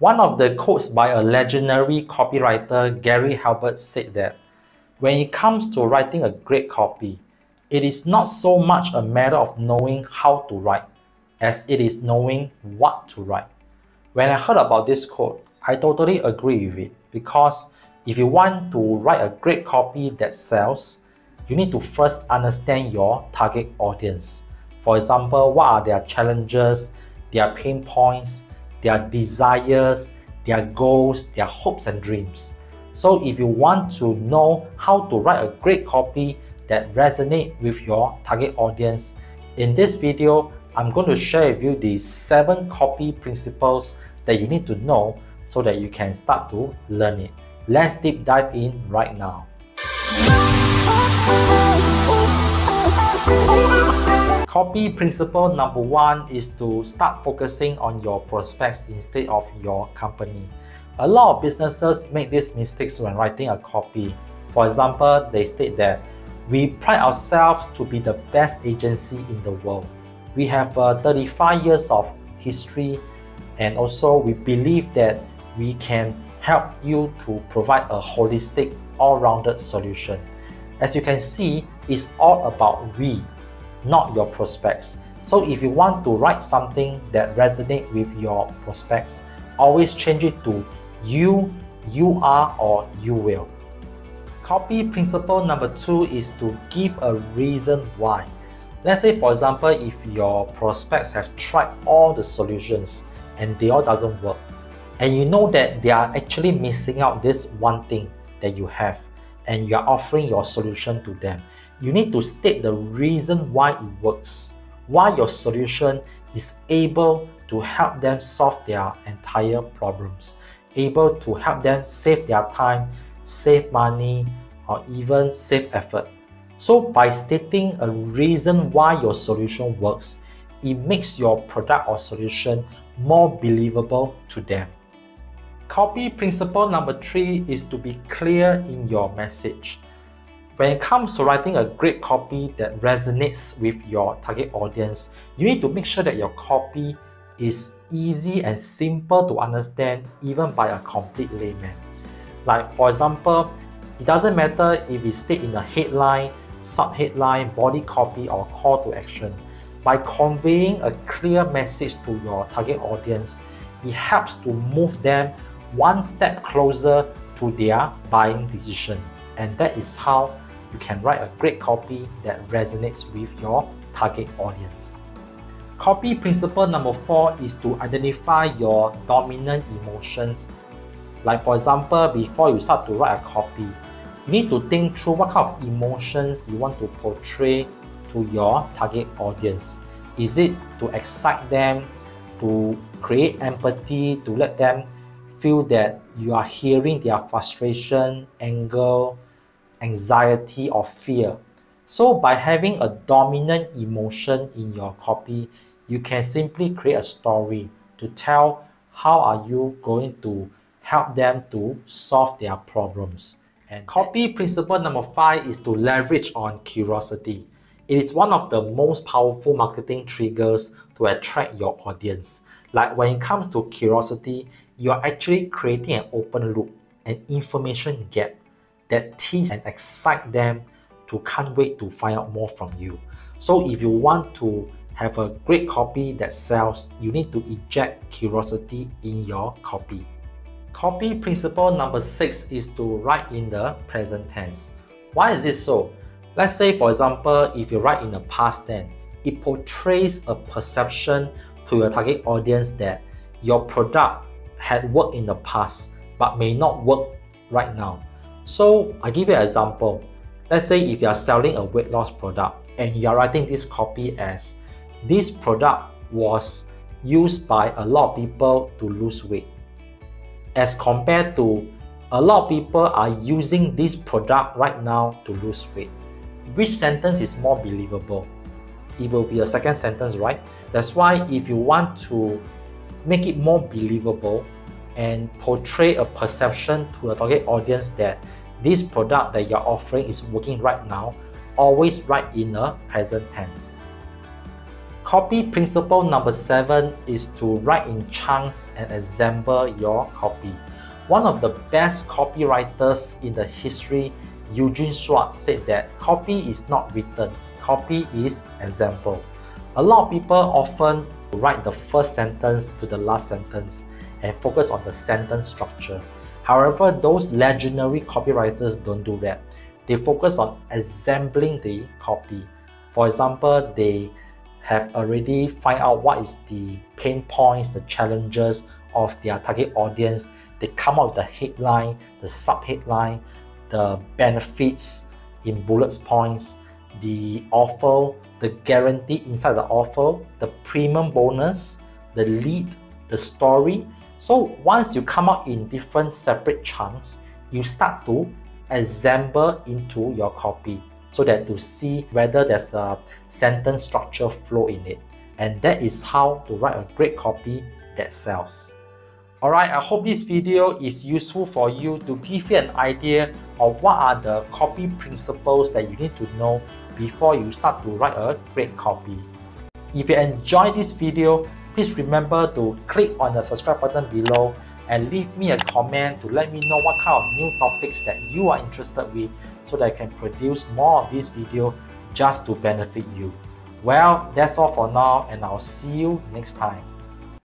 One of the quotes by a legendary copywriter, Gary Halbert, said that when it comes to writing a great copy, it is not so much a matter of knowing how to write as it is knowing what to write. When I heard about this quote, I totally agree with it because if you want to write a great copy that sells, you need to first understand your target audience. For example, what are their challenges, their pain points, their desires, their goals, their hopes and dreams. So if you want to know how to write a great copy that resonate with your target audience, in this video, I'm going to share with you the seven copy principles that you need to know so that you can start to learn it. Let's deep dive in right now. Copy principle number one is to start focusing on your prospects instead of your company. A lot of businesses make these mistakes when writing a copy. For example, they state that we pride ourselves to be the best agency in the world. We have uh, 35 years of history and also we believe that we can help you to provide a holistic, all-rounded solution. As you can see, it's all about we, not your prospects. So if you want to write something that resonates with your prospects, always change it to you, you are, or you will. Copy principle number two is to give a reason why. Let's say for example, if your prospects have tried all the solutions and they all doesn't work, and you know that they are actually missing out this one thing that you have and you are offering your solution to them. You need to state the reason why it works why your solution is able to help them solve their entire problems able to help them save their time save money or even save effort. So by stating a reason why your solution works it makes your product or solution more believable to them Copy principle number three is to be clear in your message. When it comes to writing a great copy that resonates with your target audience, you need to make sure that your copy is easy and simple to understand even by a complete layman. Like for example, it doesn't matter if it's stated in a headline, sub-headline, body copy or call to action. By conveying a clear message to your target audience, it helps to move them one step closer to their buying decision. And that is how you can write a great copy that resonates with your target audience. Copy principle number four is to identify your dominant emotions. Like for example, before you start to write a copy, you need to think through what kind of emotions you want to portray to your target audience. Is it to excite them, to create empathy, to let them feel that you are hearing their frustration, anger, anxiety, or fear. So by having a dominant emotion in your copy, you can simply create a story to tell how are you going to help them to solve their problems. And copy principle number five is to leverage on curiosity. It is one of the most powerful marketing triggers to attract your audience. Like when it comes to curiosity, you're actually creating an open loop, an information gap that tease and excite them to can't wait to find out more from you. So if you want to have a great copy that sells, you need to inject curiosity in your copy. Copy principle number six is to write in the present tense. Why is it so? Let's say, for example, if you write in the past tense, it portrays a perception to your target audience that your product had worked in the past but may not work right now. So I give you an example. Let's say if you are selling a weight loss product and you are writing this copy as this product was used by a lot of people to lose weight as compared to a lot of people are using this product right now to lose weight. Which sentence is more believable? It will be a second sentence, right? That's why if you want to make it more believable and portray a perception to a target audience that this product that you're offering is working right now, always write in a present tense. Copy principle number seven is to write in chunks and assemble your copy. One of the best copywriters in the history, Eugene Schwartz, said that copy is not written, copy is assembled. A lot of people often write the first sentence to the last sentence and focus on the sentence structure. However, those legendary copywriters don't do that. They focus on assembling the copy. For example, they have already find out what is the pain points, the challenges of their target audience. They come up with the headline, the sub-headline, the benefits in bullet points, the offer, the guarantee inside the offer, the premium bonus, the lead, the story. So once you come out in different separate chunks, you start to assemble into your copy so that to see whether there's a sentence structure flow in it. And that is how to write a great copy that sells. Alright, I hope this video is useful for you to give you an idea of what are the copy principles that you need to know before you start to write a great copy. If you enjoyed this video, please remember to click on the subscribe button below and leave me a comment to let me know what kind of new topics that you are interested with so that I can produce more of this video just to benefit you. Well, that's all for now and I'll see you next time.